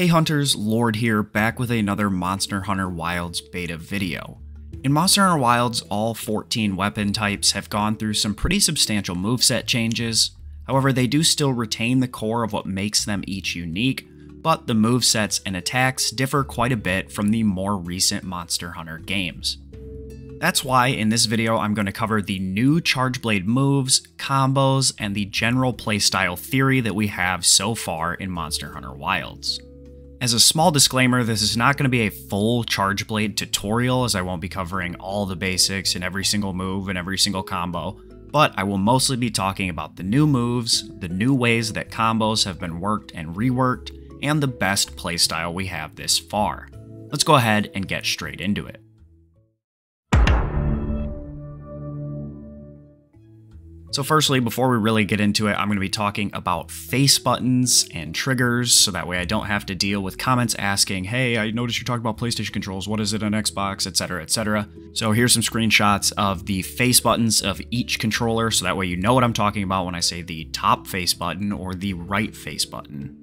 Hey Hunters, Lord here, back with another Monster Hunter Wilds beta video. In Monster Hunter Wilds, all 14 weapon types have gone through some pretty substantial moveset changes. However, they do still retain the core of what makes them each unique, but the movesets and attacks differ quite a bit from the more recent Monster Hunter games. That's why in this video I'm going to cover the new Charge Blade moves, combos, and the general playstyle theory that we have so far in Monster Hunter Wilds. As a small disclaimer, this is not going to be a full Charge Blade tutorial as I won't be covering all the basics and every single move and every single combo, but I will mostly be talking about the new moves, the new ways that combos have been worked and reworked, and the best playstyle we have this far. Let's go ahead and get straight into it. So firstly, before we really get into it, I'm going to be talking about face buttons and triggers, so that way I don't have to deal with comments asking, hey, I noticed you're talking about PlayStation controls, what is it on Xbox, etc, etc. So here's some screenshots of the face buttons of each controller, so that way you know what I'm talking about when I say the top face button or the right face button.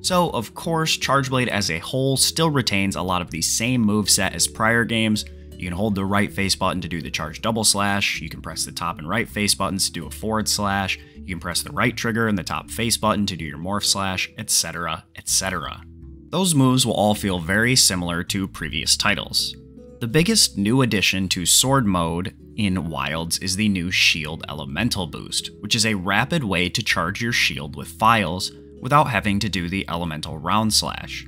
So, of course, Charge Blade as a whole still retains a lot of the same moveset as prior games, you can hold the right face button to do the charge double slash, you can press the top and right face buttons to do a forward slash, you can press the right trigger and the top face button to do your morph slash, etc, etc. Those moves will all feel very similar to previous titles. The biggest new addition to Sword Mode in Wilds is the new Shield Elemental Boost, which is a rapid way to charge your shield with phials without having to do the Elemental Round Slash.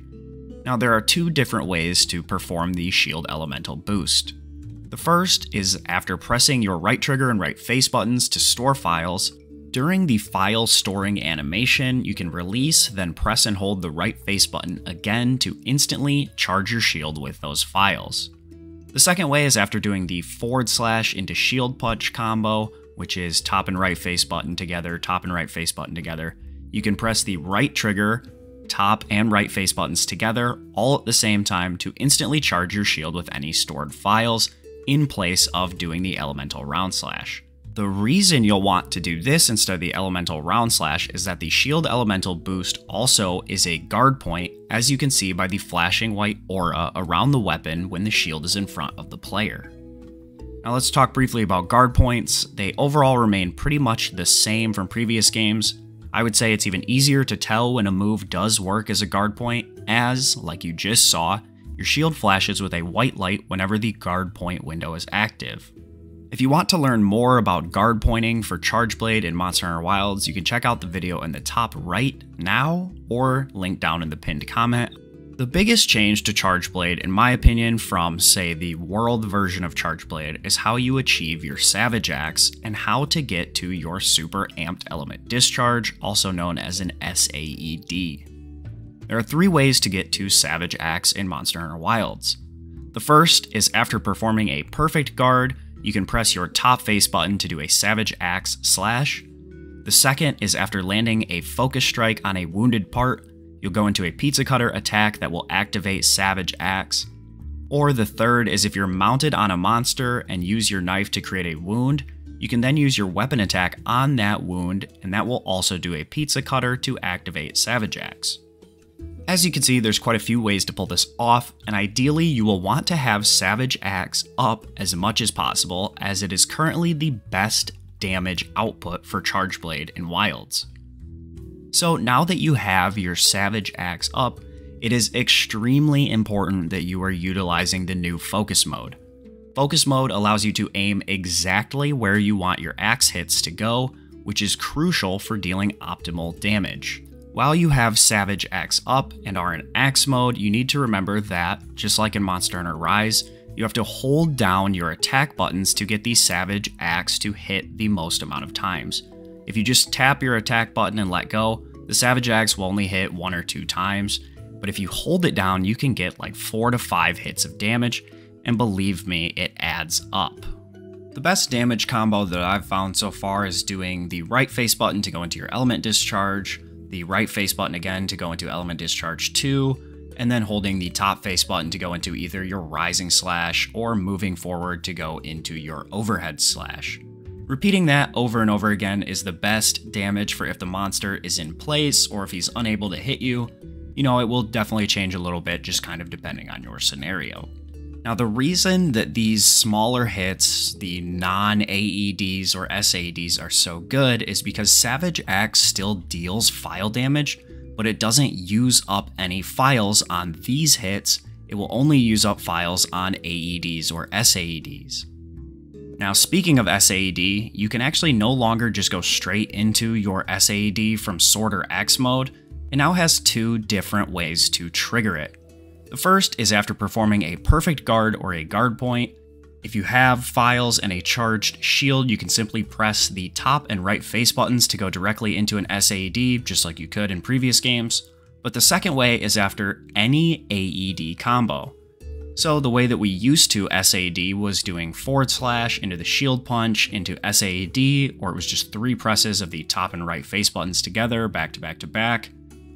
Now, there are two different ways to perform the Shield Elemental boost. The first is after pressing your right trigger and right face buttons to store phials. During the phial storing animation, you can release, then press and hold the right face button again to instantly charge your shield with those phials. The second way is after doing the forward slash into shield punch combo, which is top and right face button together, top and right face button together. You can press the right trigger, top and right face buttons together all at the same time to instantly charge your shield with any stored phials in place of doing the elemental round slash. The reason you'll want to do this instead of the elemental round slash is that the shield elemental boost also is a guard point as you can see by the flashing white aura around the weapon when the shield is in front of the player. Now let's talk briefly about guard points. They overall remain pretty much the same from previous games, I would say it's even easier to tell when a move does work as a guard point, as, like you just saw, your shield flashes with a white light whenever the guard point window is active. If you want to learn more about guard pointing for Charge Blade in Monster Hunter Wilds, you can check out the video in the top right now, or link down in the pinned comment. The biggest change to Chargeblade, in my opinion, from, say, the world version of Chargeblade, is how you achieve your Savage Axe and how to get to your Super Amped Element Discharge, also known as an SAED. There are three ways to get to Savage Axe in Monster Hunter Wilds. The first is after performing a perfect guard, you can press your top face button to do a Savage Axe slash. The second is after landing a focus strike on a wounded part, You'll go into a pizza cutter attack that will activate Savage Axe. Or the third is if you're mounted on a monster and use your knife to create a wound, you can then use your weapon attack on that wound, and that will also do a pizza cutter to activate Savage Axe. As you can see, there's quite a few ways to pull this off, and ideally you will want to have Savage Axe up as much as possible, as it is currently the best damage output for Charge Blade in Wilds. So now that you have your Savage Axe up, it is extremely important that you are utilizing the new Focus Mode. Focus Mode allows you to aim exactly where you want your axe hits to go, which is crucial for dealing optimal damage. While you have Savage Axe up and are in Axe mode, you need to remember that, just like in Monster Hunter Rise, you have to hold down your attack buttons to get the Savage Axe to hit the most amount of times. If you just tap your attack button and let go, the Savage Axe will only hit one or two times, but if you hold it down, you can get like four to five hits of damage, and believe me, it adds up. The best damage combo that I've found so far is doing the right face button to go into your element discharge, the right face button again to go into element discharge 2, and then holding the top face button to go into either your rising slash or moving forward to go into your overhead slash. Repeating that over and over again is the best damage for if the monster is in place or if he's unable to hit you. you know, it will definitely change a little bit just kind of depending on your scenario. Now, the reason that these smaller hits, the non AEDs or SAEDs, are so good is because Savage Axe still deals phial damage, but it doesn't use up any phials on these hits. It will only use up phials on AEDs or SAEDs. Now, speaking of SAED, you can actually no longer just go straight into your SAED from Sorter X mode. It now has two different ways to trigger it. The first is after performing a perfect guard or a guard point. If you have phials and a charged shield, you can simply press the top and right face buttons to go directly into an SAED, just like you could in previous games. But the second way is after any AED combo. So the way that we used to SAD was doing forward slash into the shield punch into SAD, or it was just three presses of the top and right face buttons together, back to back to back.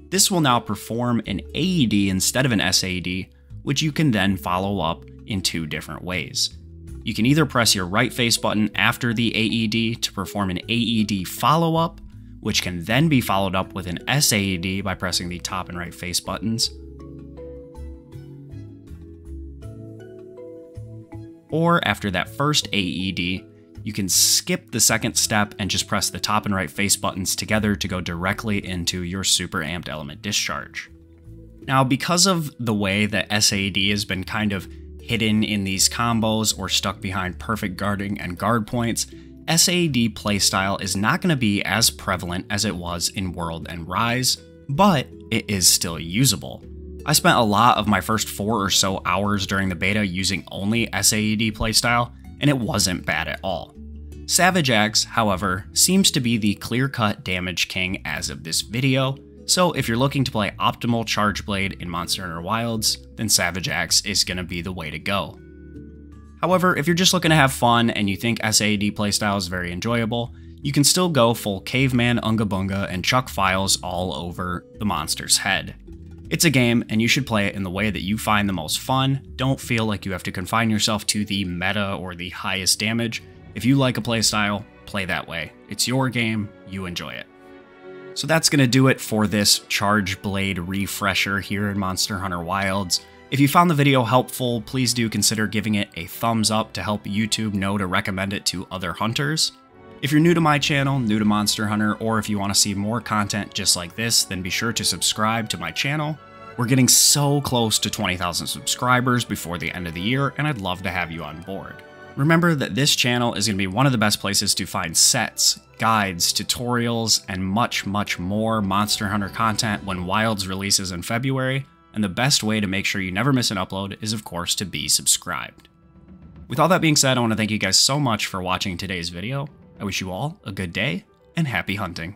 This will now perform an AED instead of an SAD, which you can then follow up in two different ways. You can either press your right face button after the AED to perform an AED follow up, which can then be followed up with an SAED by pressing the top and right face buttons. Or after that first AED, you can skip the second step and just press the top and right face buttons together to go directly into your super amped element discharge. Now, because of the way that SAED has been kind of hidden in these combos or stuck behind perfect guarding and guard points, SAED playstyle is not going to be as prevalent as it was in World and Rise, but it is still usable. I spent a lot of my first four or so hours during the beta using only SAED playstyle, and it wasn't bad at all. Savage Axe, however, seems to be the clear-cut damage king as of this video, so if you're looking to play optimal Charge Blade in Monster Hunter Wilds, then Savage Axe is going to be the way to go. However, if you're just looking to have fun and you think SAED playstyle is very enjoyable, you can still go full caveman, unga bunga, and chuck phials all over the monster's head. It's a game, and you should play it in the way that you find the most fun. Don't feel like you have to confine yourself to the meta or the highest damage. If you like a playstyle, play that way. It's your game, you enjoy it. So that's going to do it for this Charge Blade refresher here in Monster Hunter Wilds. If you found the video helpful, please do consider giving it a thumbs up to help YouTube know to recommend it to other hunters. If you're new to my channel, new to Monster Hunter, or if you want to see more content just like this, then be sure to subscribe to my channel. We're getting so close to 20,000 subscribers before the end of the year, and I'd love to have you on board. Remember that this channel is going to be one of the best places to find sets, guides, tutorials, and much, much more Monster Hunter content when Wilds releases in February, and the best way to make sure you never miss an upload is, of course, to be subscribed. With all that being said, I want to thank you guys so much for watching today's video, I wish you all a good day and happy hunting.